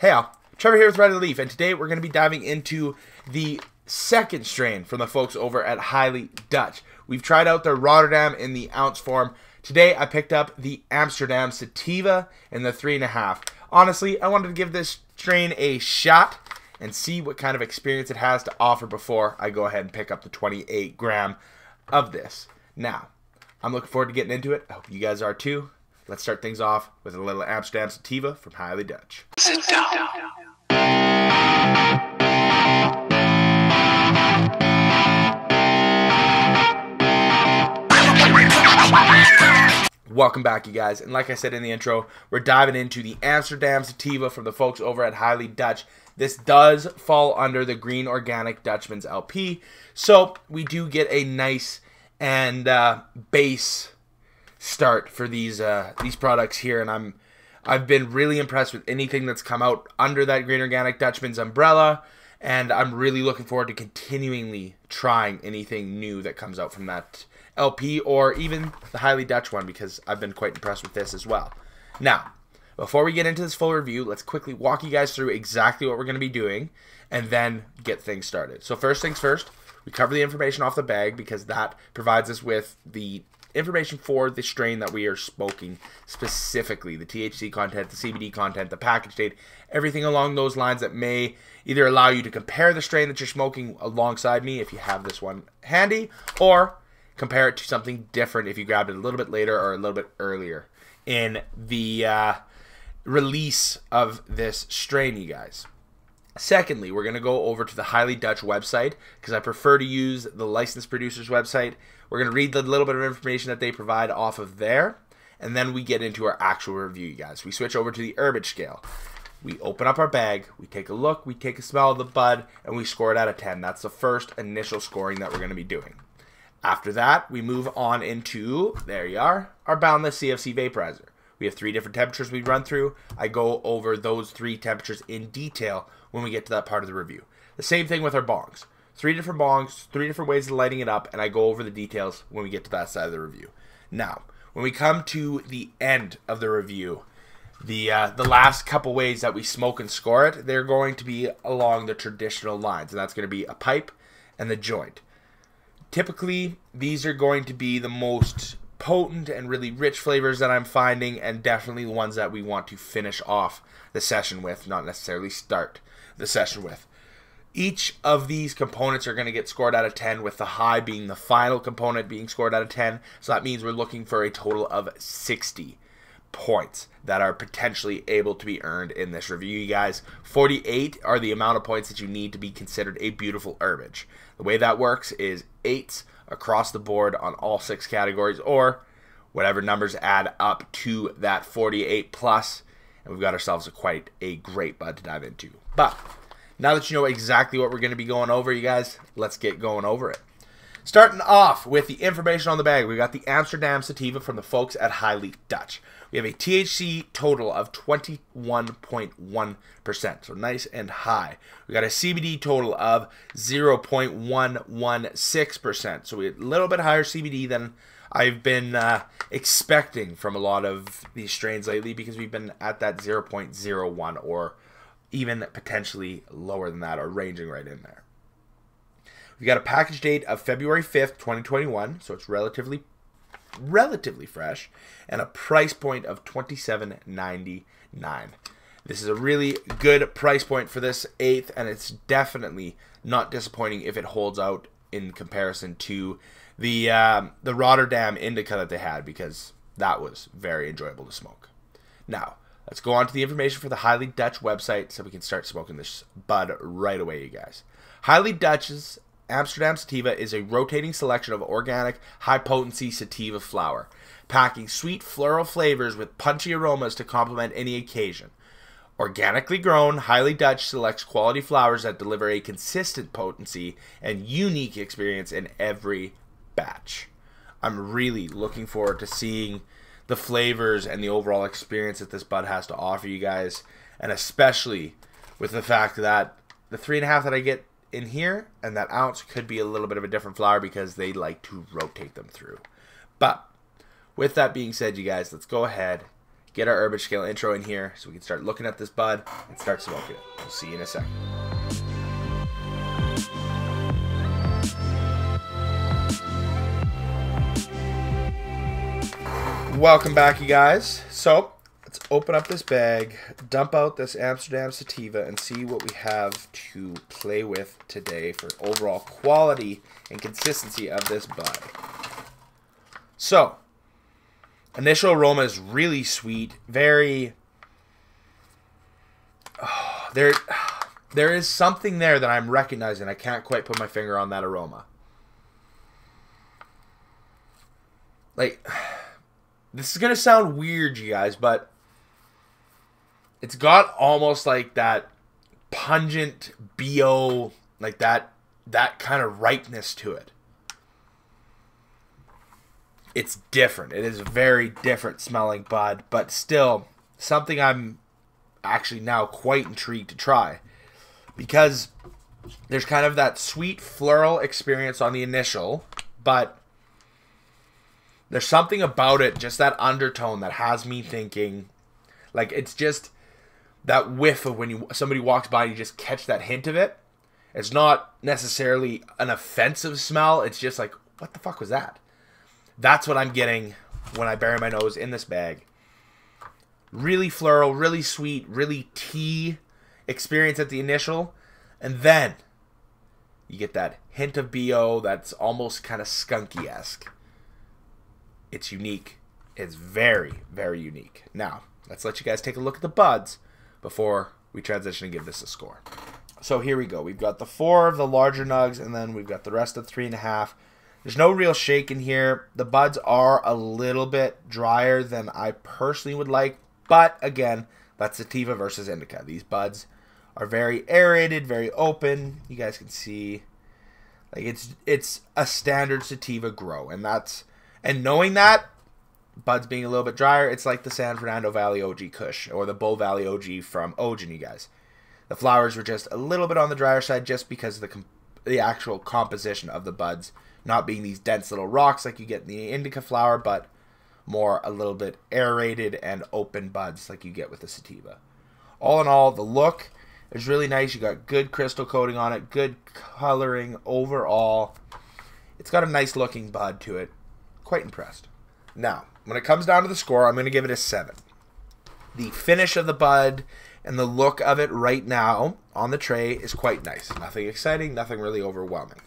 Hey all, Trevor here with Red Leaf, and today we're going to be diving into the second strain from the folks over at Highly Dutch. We've tried out their Rotterdam in the ounce form. Today I picked up the Amsterdam Sativa in the three and a half. Honestly, I wanted to give this strain a shot and see what kind of experience it has to offer before I go ahead and pick up the 28 gram of this. Now, I'm looking forward to getting into it. I hope you guys are too. Let's start things off with a little Amsterdam Sativa from Highly Dutch. Sit down. Welcome back, you guys. And like I said in the intro, we're diving into the Amsterdam Sativa from the folks over at Highly Dutch. This does fall under the Green Organic Dutchman's LP, so we do get a nice and uh, base start for these uh, these products here, and I'm I've been really impressed with anything that's come out under that Green Organic Dutchman's umbrella, and I'm really looking forward to continually trying anything new that comes out from that LP or even the Highly Dutch one because I've been quite impressed with this as well. Now, before we get into this full review, let's quickly walk you guys through exactly what we're going to be doing and then get things started. So first things first, we cover the information off the bag because that provides us with the information for the strain that we are smoking specifically the THC content, the CBD content, the package date, everything along those lines that may either allow you to compare the strain that you're smoking alongside me if you have this one handy, or compare it to something different if you grabbed it a little bit later or a little bit earlier in the uh, release of this strain, you guys. Secondly, we're going to go over to the Highly Dutch website because I prefer to use the licensed producer's website. We're going to read the little bit of information that they provide off of there, and then we get into our actual review, you guys. We switch over to the herbage scale. We open up our bag, we take a look, we take a smell of the bud, and we score it out of 10. That's the first initial scoring that we're going to be doing. After that, we move on into, there you are, our Boundless CFC Vaporizer. We have three different temperatures we run through. I go over those three temperatures in detail when we get to that part of the review. The same thing with our bongs. Three different bongs, three different ways of lighting it up, and I go over the details when we get to that side of the review. Now, when we come to the end of the review, the uh, the last couple ways that we smoke and score it, they're going to be along the traditional lines, and that's going to be a pipe and the joint. Typically, these are going to be the most potent and really rich flavors that I'm finding, and definitely the ones that we want to finish off the session with, not necessarily start the session with. Each of these components are going to get scored out of 10, with the high being the final component being scored out of 10. So that means we're looking for a total of 60 points that are potentially able to be earned in this review, you guys. 48 are the amount of points that you need to be considered a beautiful herbage. The way that works is eights across the board on all six categories, or whatever numbers add up to that 48 plus, and we've got ourselves a quite a great bud to dive into. But now that you know exactly what we're going to be going over, you guys, let's get going over it. Starting off with the information on the bag, we got the Amsterdam Sativa from the folks at Highly Dutch. We have a THC total of 21.1%, so nice and high. We got a CBD total of 0.116%, so we a little bit higher CBD than I've been uh, expecting from a lot of these strains lately because we've been at that 0.01 or even potentially lower than that or ranging right in there. We've got a package date of February 5th, 2021, so it's relatively relatively fresh, and a price point of $27.99. This is a really good price point for this eighth, and it's definitely not disappointing if it holds out in comparison to the um, the Rotterdam Indica that they had because that was very enjoyable to smoke. Now, let's go on to the information for the Highly Dutch website so we can start smoking this bud right away, you guys. Highly Dutch's Amsterdam Sativa is a rotating selection of organic, high potency sativa flower, packing sweet floral flavors with punchy aromas to complement any occasion. Organically grown, Highly Dutch selects quality flowers that deliver a consistent potency and unique experience in every batch. I'm really looking forward to seeing the flavors and the overall experience that this bud has to offer you guys, and especially with the fact that the three and a half that I get in here, and that ounce could be a little bit of a different flower because they like to rotate them through. But with that being said, you guys, let's go ahead, get our herbage scale intro in here so we can start looking at this bud and start smoking it. We'll see you in a second. Welcome back, you guys. So, let's open up this bag, dump out this Amsterdam Sativa, and see what we have to play with today for overall quality and consistency of this bud. So, initial aroma is really sweet, very. Oh, there, there is something there that I'm recognizing. I can't quite put my finger on that aroma. Like this is gonna sound weird, you guys, but it's got almost like that pungent bo, like that that kind of ripeness to it. It's different. It is a very different smelling bud, but still something I'm actually now quite intrigued to try because there's kind of that sweet floral experience on the initial, but there's something about it, just that undertone that has me thinking, like it's just that whiff of when you somebody walks by, and you just catch that hint of it. It's not necessarily an offensive smell. It's just like, what the fuck was that? That's what I'm getting when I bury my nose in this bag. Really floral, really sweet, really tea experience at the initial, and then you get that hint of bo that's almost kind of skunky esque. It's unique. It's very, very unique. Now, let's let you guys take a look at the buds before we transition and give this a score. So here we go. We've got the four of the larger nugs, and then we've got the rest of three and a half. There's no real shake in here. The buds are a little bit drier than I personally would like, but again, that's sativa versus indica. These buds are very aerated, very open. You guys can see, like it's it's a standard sativa grow, and that's and knowing that, buds being a little bit drier, it's like the San Fernando Valley OG Kush or the Bow Valley OG from Ojin, you guys. The flowers were just a little bit on the drier side just because of the the actual composition of the buds not being these dense little rocks like you get in the indica flower, but more a little bit aerated and open buds like you get with the sativa. All in all, the look is really nice. You got good crystal coating on it, good coloring overall. It's got a nice looking bud to it. Quite impressed. Now, when it comes down to the score, I'm going to give it a 7. The finish of the bud and the look of it right now on the tray is quite nice. Nothing exciting, nothing really overwhelming.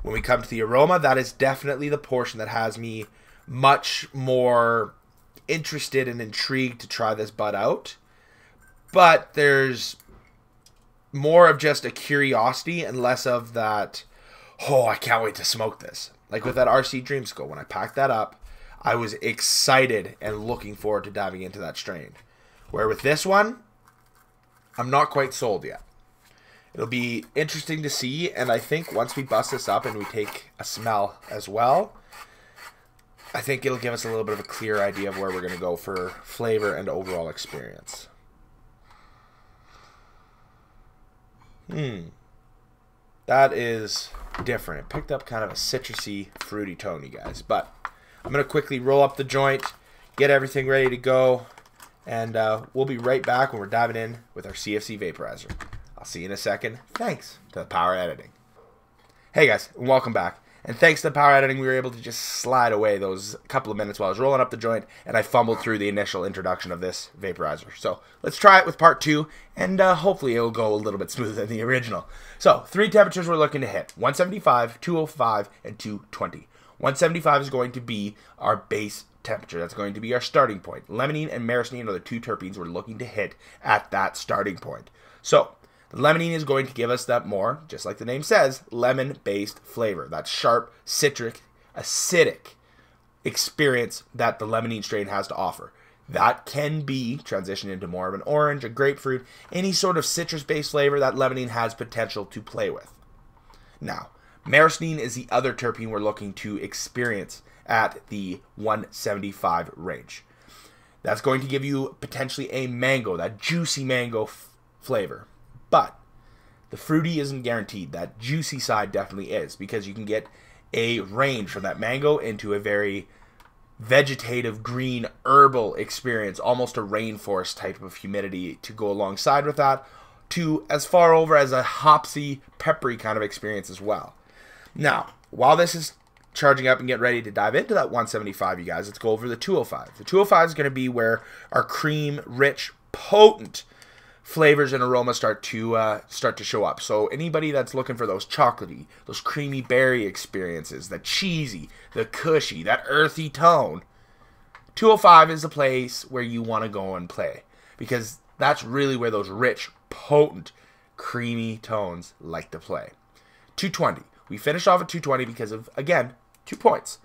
When we come to the aroma, that is definitely the portion that has me much more interested and intrigued to try this bud out. But there's more of just a curiosity and less of that, oh, I can't wait to smoke this. Like with that RC Dreamsicle, when I packed that up, I was excited and looking forward to diving into that strain. Where with this one, I'm not quite sold yet. It'll be interesting to see, and I think once we bust this up and we take a smell as well, I think it'll give us a little bit of a clear idea of where we're going to go for flavor and overall experience. Hmm. That is different. It picked up kind of a citrusy, fruity tone, you guys. But I'm going to quickly roll up the joint, get everything ready to go, and uh, we'll be right back when we're diving in with our CFC vaporizer. I'll see you in a second. Thanks to the Power Editing. Hey guys, and welcome back. And thanks to power editing, we were able to just slide away those couple of minutes while I was rolling up the joint, and I fumbled through the initial introduction of this vaporizer. So let's try it with part two, and uh, hopefully it'll go a little bit smoother than the original. So three temperatures we're looking to hit: 175, 205, and 220. 175 is going to be our base temperature. That's going to be our starting point. Limonene and myrcene are the two terpenes we're looking to hit at that starting point. So the limonene is going to give us that more, just like the name says, lemon based flavor. That sharp, citric, acidic experience that the limonene strain has to offer. That can be transitioned into more of an orange, a grapefruit, any sort of citrus based flavor that limonene has potential to play with. Now, myrcene is the other terpene we're looking to experience at the 175 range. That's going to give you potentially a mango, that juicy mango flavor. But the fruity isn't guaranteed. That juicy side definitely is because you can get a range from that mango into a very vegetative green herbal experience, almost a rainforest type of humidity to go alongside with that, to as far over as a hopsy, peppery kind of experience as well. Now, while this is charging up and get ready to dive into that 175, you guys, let's go over the 205. The 205 is going to be where our cream rich, potent flavors and aromas start to uh, start to show up. So anybody that's looking for those chocolatey, those creamy berry experiences, the cheesy, the cushy, that earthy tone, 205 is the place where you want to go and play because that's really where those rich, potent, creamy tones like to play. 220. We finish off at 220 because of again two points.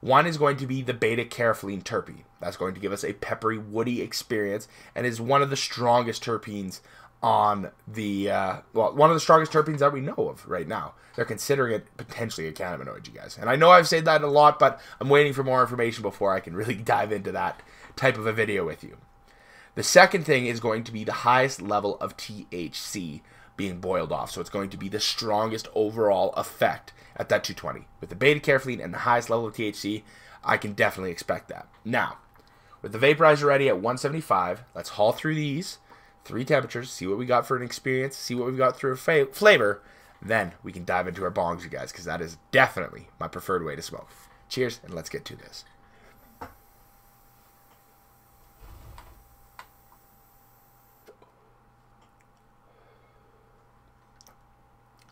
One is going to be the beta caryophyllene terpene. That's going to give us a peppery, woody experience and is one of the strongest terpenes on the, uh, well, one of the strongest terpenes that we know of right now. They're considering it potentially a cannabinoid, you guys. And I know I've said that a lot, but I'm waiting for more information before I can really dive into that type of a video with you. The second thing is going to be the highest level of THC being boiled off. So it's going to be the strongest overall effect at that 220. With the beta caryophyllene and the highest level of THC, I can definitely expect that. Now, with the vaporizer ready at 175, let's haul through these three temperatures, see what we got for an experience, see what we've got through a flavor. Then we can dive into our bongs, you guys, because that is definitely my preferred way to smoke. Cheers, and let's get to this.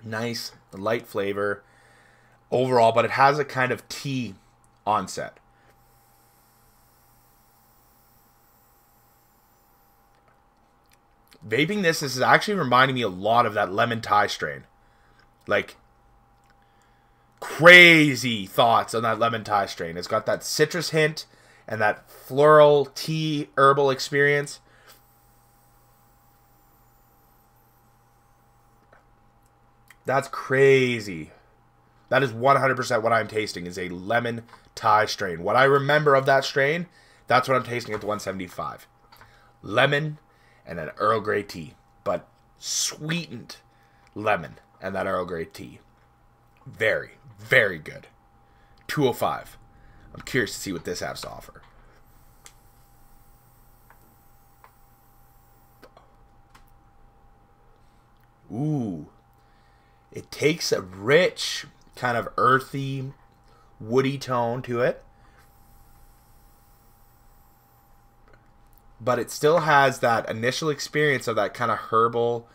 Nice, light flavor overall, but it has a kind of tea onset. Vaping this, this is actually reminding me a lot of that lemon Thai strain. Like, crazy thoughts on that lemon Thai strain. It's got that citrus hint and that floral tea herbal experience. That's crazy. That is 100% what I'm tasting is a lemon Thai strain. What I remember of that strain, that's what I'm tasting at the 175. Lemon and an Earl Grey tea, but sweetened lemon and that Earl Grey tea. Very, very good. 205. I'm curious to see what this has to offer. It takes a rich kind of earthy, woody tone to it. But it still has that initial experience of that kind of herbal,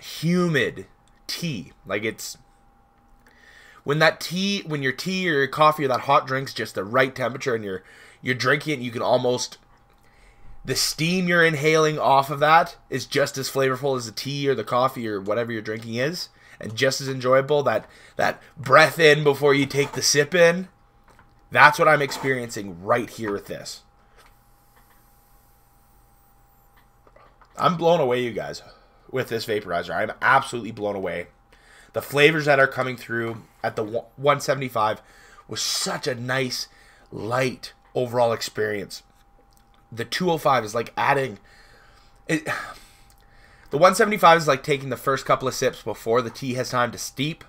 humid tea. Like it's when that tea, when your tea or your coffee or that hot drink's just the right temperature and you're you're drinking it, you can almost the steam you're inhaling off of that is just as flavorful as the tea or the coffee or whatever you're drinking is and just as enjoyable. That that breath in before you take the sip in. That's what I'm experiencing right here with this. I'm blown away, you guys, with this vaporizer. I'm absolutely blown away. The flavors that are coming through at the 175 was such a nice, light overall experience. The 205 is like adding it the 175 is like taking the first couple of sips before the tea has time to steep.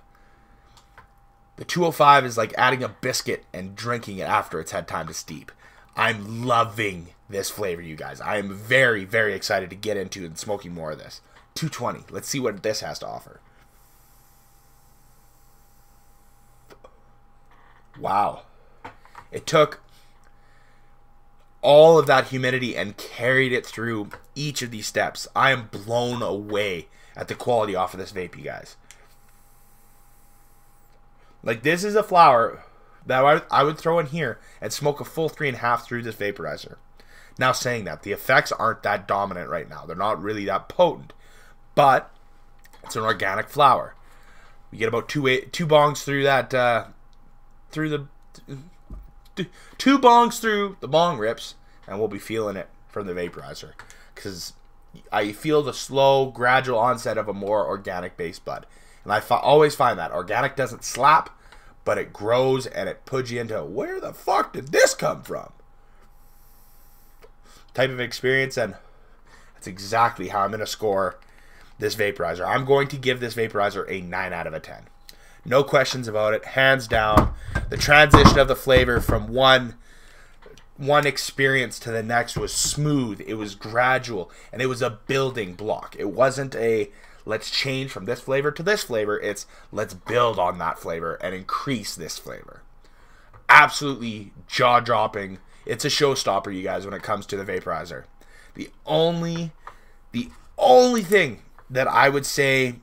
The 205 is like adding a biscuit and drinking it after it's had time to steep. I'm loving this flavor, you guys. I am very, very excited to get into and smoking more of this. 220. Let's see what this has to offer. Wow. It took all of that humidity and carried it through each of these steps. I am blown away at the quality off of this vape, you guys. Like this is a flower that I, would throw in here and smoke a full three and a half through this vaporizer. Now saying that, the effects aren't that dominant right now. They're not really that potent. But it's an organic flower. We get about two eight, two bongs through that uh, through the two bongs through the bong rips, and we'll be feeling it from the vaporizer because I feel the slow, gradual onset of a more organic base bud. And I fi- always find that organic doesn't slap, but it grows and it puts you into where the fuck did this come from? Type of experience, and that's exactly how I'm going to score this vaporizer. I'm going to give this vaporizer a 9 out of a 10. No questions about it. Hands down. The transition of the flavor from one one experience to the next was smooth, it was gradual, and it was a building block. It wasn't a let's change from this flavor to this flavor, it's let's build on that flavor and increase this flavor. Absolutely jaw dropping. It's a showstopper, you guys, when it comes to the vaporizer. The only the only thing that I would say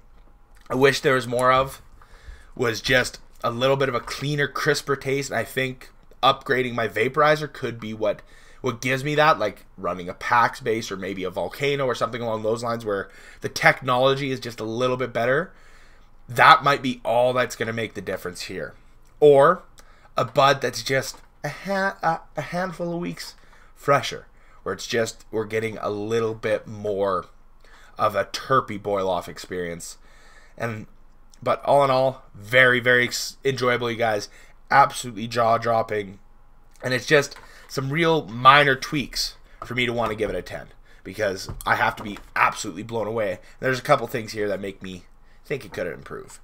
I wish there was more of was just a little bit of a cleaner, crisper taste. And I think upgrading my vaporizer could be what what gives me that, like running a PAX base or maybe a volcano or something along those lines, where the technology is just a little bit better. That might be all that's going to make the difference here, or a bud that's just a, ha- a handful of weeks fresher, where it's just we're getting a little bit more of a terpy boil off experience, and but all in all, very very enjoyable, you guys absolutely jaw dropping. And it's just some real minor tweaks for me to want to give it a 10 because I have to be absolutely blown away. There's a couple things here that make me think it could improve.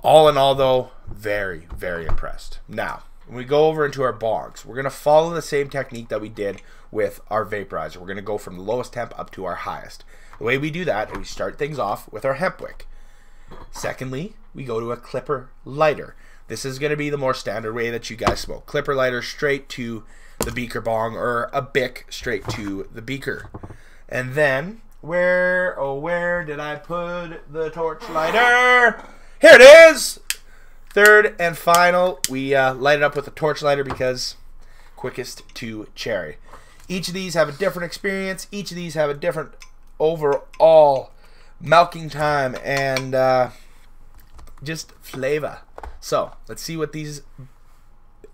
All in all, though, very, very impressed. Now, when we go over into our bongs, we're going to follow the same technique that we did with our vaporizer. We're going to go from the lowest temp up to our highest. The way we do that is we start things off with our hemp wick. Secondly, we go to a clipper lighter. This is going to be the more standard way that you guys smoke. Clipper lighter straight to the beaker bong or a bic straight to the beaker. And then, where, oh, where did I put the torch lighter? Here it is! Third and final, we uh, light it up with a torch lighter because quickest to cherry. Each of these have a different experience. Each of these have a different overall milking time and uh, just flavor. So let's see what these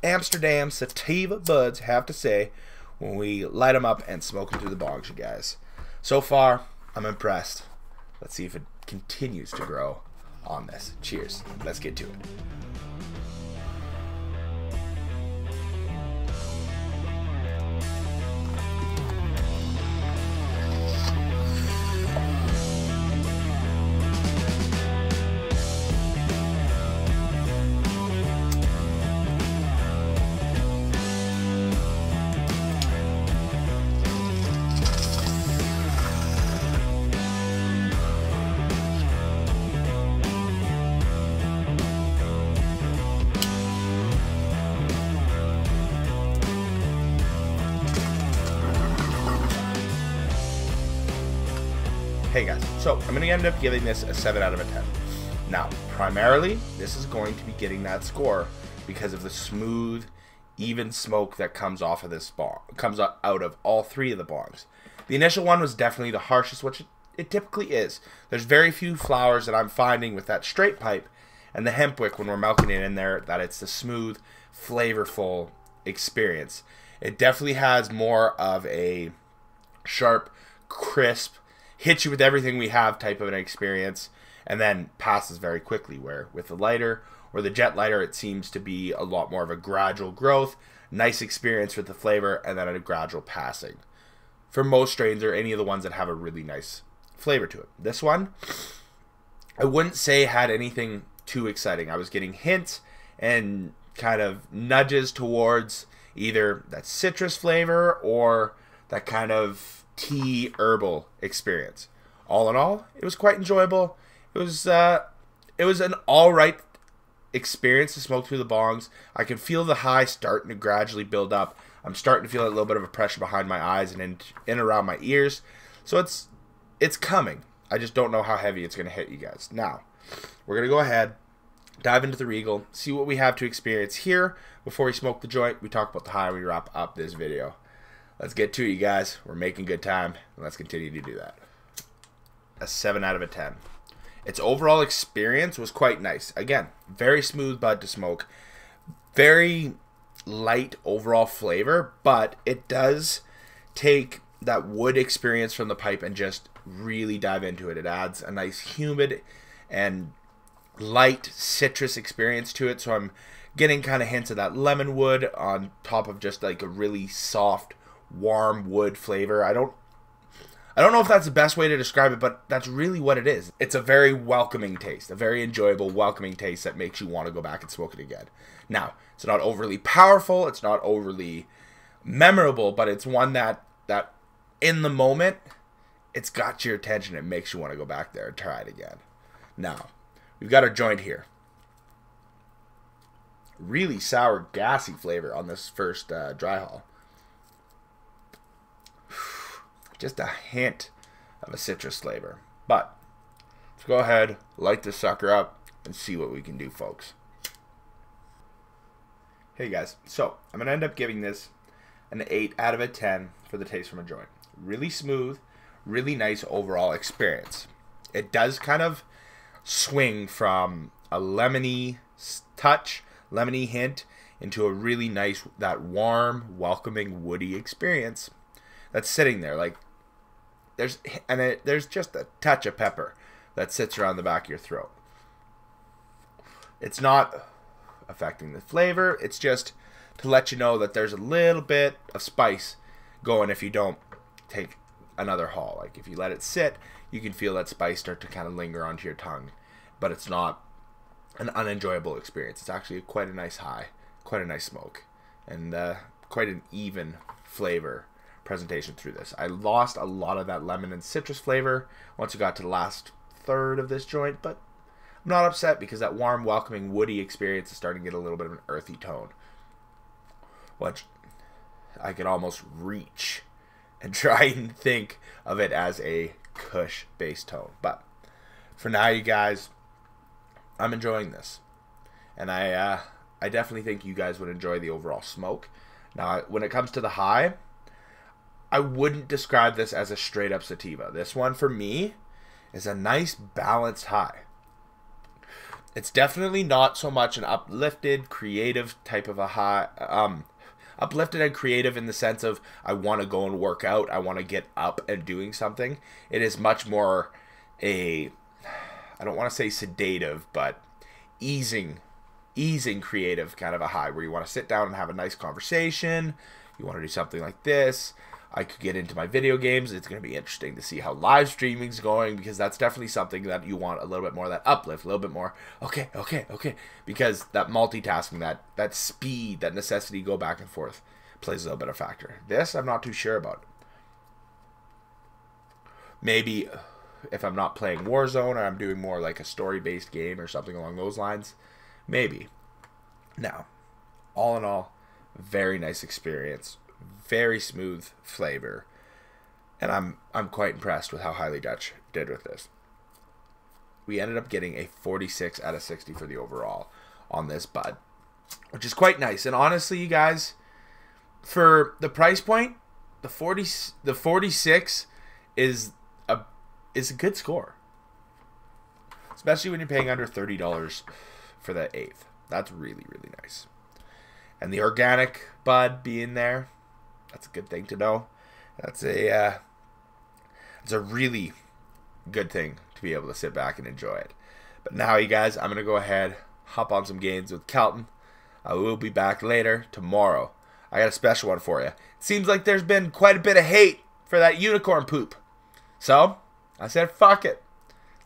Amsterdam sativa buds have to say when we light them up and smoke them through the bongs, you guys. So far, I'm impressed. Let's see if it continues to grow on this. Cheers. Let's get to it. So I'm going to end up giving this a 7 out of a 10. Now, primarily, this is going to be getting that score because of the smooth, even smoke that comes off of this bong, comes out of all three of the bongs. The initial one was definitely the harshest, which it, it typically is. There's very few flowers that I'm finding with that straight pipe and the hemp wick when we're milking it in there that it's the smooth, flavorful experience. It definitely has more of a sharp, crisp, hit you with everything we have type of an experience and then passes very quickly where with the lighter or the jet lighter it seems to be a lot more of a gradual growth nice experience with the flavor and then a gradual passing. For most strains or any of the ones that have a really nice flavor to it. This one i wouldn't say had anything too exciting. I was getting hints and kind of nudges towards either that citrus flavor or that kind of tea herbal experience. All in all, it was quite enjoyable. It was uh, it was an all right experience to smoke through the bongs. I can feel the high starting to gradually build up. I'm starting to feel a little bit of a pressure behind my eyes and in, in around my ears. So it's it's coming. I just don't know how heavy it's going to hit you guys. Now, we're going to go ahead, dive into the Regal, see what we have to experience here before we smoke the joint. We talk about the high, we wrap up this video let's get to you guys. We're making good time, and let's continue to do that. A 7 out of a 10. Its overall experience was quite nice. Again, very smooth bud to smoke. Very light overall flavor, but it does take that wood experience from the pipe and just really dive into it. It adds a nice humid and light citrus experience to it. So I'm getting kind of hints of that lemon wood on top of just like a really soft warm wood flavor. I don't I don't know if that's the best way to describe it, but that's really what it is. It's a very welcoming taste, a very enjoyable, welcoming taste that makes you want to go back and smoke it again. Now, it's not overly powerful, it's not overly memorable, but it's one that that in the moment it's got your attention. It makes you want to go back there and try it again. Now, we've got our joint here. Really sour, gassy flavor on this first uh, dry haul. Just a hint of a citrus flavor. But let's go ahead, light this sucker up, and see what we can do, folks. Hey guys, so I'm going to end up giving this an 8 out of a 10 for the taste from a joint. Really smooth, really nice overall experience. It does kind of swing from a lemony touch, lemony hint, into a really nice, that warm, welcoming, woody experience that's sitting there. Like, there's, and it, there's just a touch of pepper that sits around the back of your throat. It's not affecting the flavor, it's just to let you know that there's a little bit of spice going if you don't take another haul. Like if you let it sit, you can feel that spice start to kind of linger onto your tongue, but it's not an unenjoyable experience. It's actually quite a nice high, quite a nice smoke, and uh, quite an even flavor presentation through this. I lost a lot of that lemon and citrus flavor once we got to the last third of this joint, but I'm not upset because that warm, welcoming, woody experience is starting to get a little bit of an earthy tone, which I could almost reach and try and think of it as a Kush bass tone. But for now, you guys, I'm enjoying this, and I uh, I definitely think you guys would enjoy the overall smoke. Now, when it comes to the high, I wouldn't describe this as a straight up sativa. This one for me is a nice balanced high. It's definitely not so much an uplifted, creative type of a high. Um, uplifted and creative in the sense of I want to go and work out, I want to get up and doing something. It is much more a I don't want to say sedative, but easing easing creative kind of a high where you want to sit down and have a nice conversation, you want to do something like this. I could get into my video games. It's going to be interesting to see how live streaming's going because that's definitely something that you want a little bit more that uplift, a little bit more. Okay, okay, okay, because that multitasking, that that speed, that necessity to go back and forth plays a little bit of factor. This I'm not too sure about. Maybe if I'm not playing Warzone or I'm doing more like a story-based game or something along those lines, maybe. Now, all in all, very nice experience very smooth flavor, and I'm I'm quite impressed with how Highly Dutch did with this. We ended up getting a 46 out of 60 for the overall on this bud, which is quite nice. And honestly, you guys, for the price point, the 40 the 46 is a is a good score. Especially when you're paying under $30 for the eighth. That's really, really nice. And the organic bud being there, that's a good thing to know. That's a uh, it's a really good thing to be able to sit back and enjoy it. But now, you guys, I'm gonna go ahead, hop on some games with Kelton. I will be back later tomorrow. I got a special one for you. Seems like there's been quite a bit of hate for that unicorn poop. So I said, fuck it.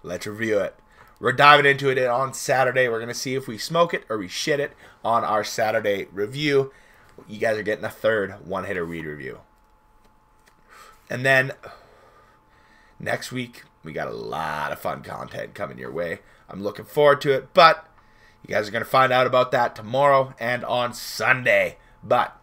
Let's review it. We're diving into it on Saturday. We're going to see if we smoke it or we shit it on our Saturday review you guys are getting a third one hitter weed review. And then next week, we got a lot of fun content coming your way. I'm looking forward to it, but you guys are going to find out about that tomorrow and on Sunday. But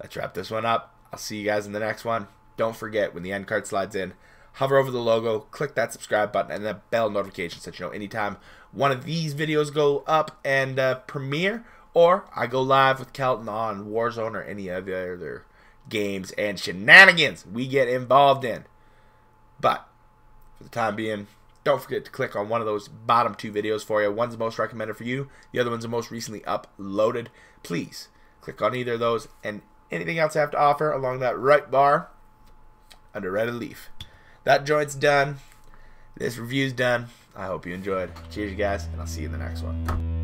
let's wrap this one up. I'll see you guys in the next one. Don't forget when the end card slides in, hover over the logo, click that subscribe button, and the bell notification so that you know anytime one of these videos go up and uh, premiere or I go live with Kelton on Warzone or any of the other games and shenanigans we get involved in. But for the time being, don't forget to click on one of those bottom two videos for you. One's the most recommended for you, the other one's the most recently uploaded. Please click on either of those and anything else I have to offer along that right bar under Red Leaf. That joint's done. This review's done. I hope you enjoyed. Cheers, you guys, and I'll see you in the next one.